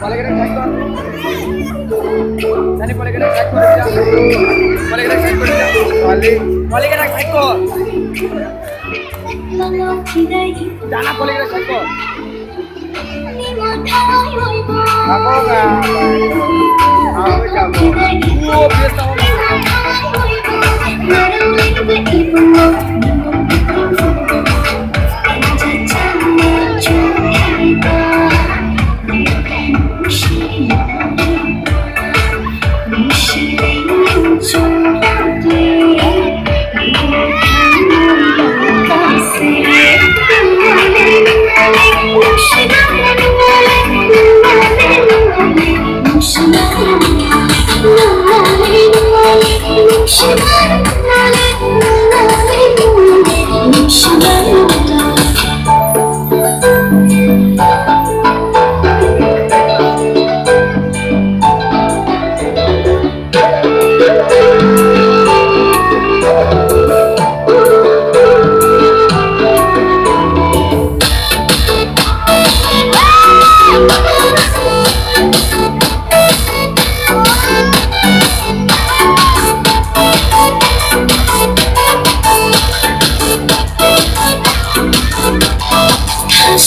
Polygraph side কর। জানি polygraph side করে। যা পলিগ্রাফ সাইড করে। যা পলি পলিগ্রাফ সাইড কর। জানা পলিগ্রাফ সাইড কর। যাব না to.